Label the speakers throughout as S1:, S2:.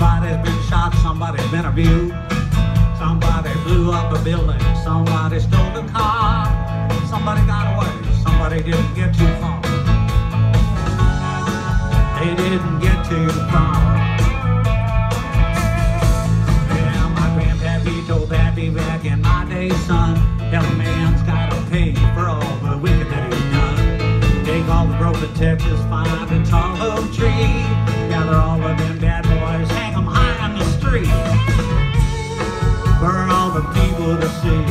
S1: Somebody's been shot, somebody's been abused. Somebody blew up a building, somebody stole the car. Somebody got away, somebody didn't get too far. They didn't get too far. Yeah, my grandpappy told Pappy back in my day, son, that a man's gotta pay for all the wicked that he's done. Take all the broken Texas, find a tall oak tree, gather all of them bad street, for all the people to see.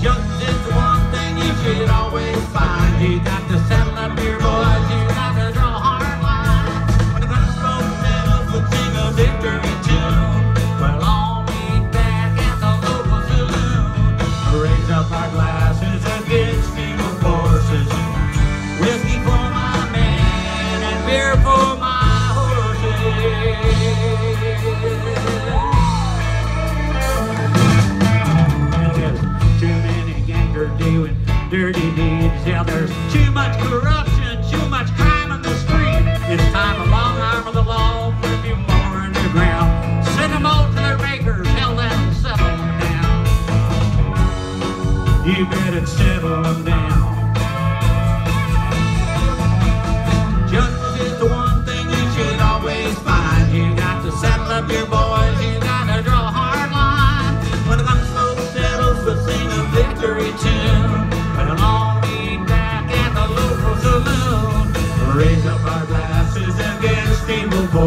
S1: Justice is the one thing you should always find. You got to settle up your boys, you got to draw hard line. When the gunsmoke settles, we'll sing a victory tune. We'll all meet back at the local saloon. Raise up our glasses Yeah, there's too much corruption, too much crime on the street. It's time a long arm of the law put a few more in the ground. Send them all to their makers, hell them, settle them down. You better settle down.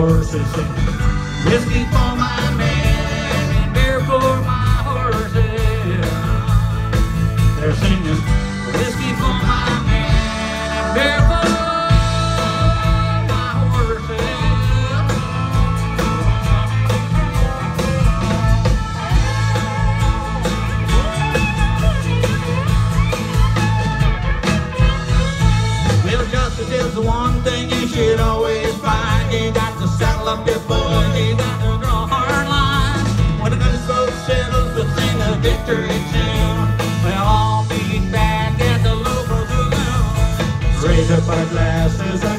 S1: Sing whiskey We'll all meet back at the. Raise up our glasses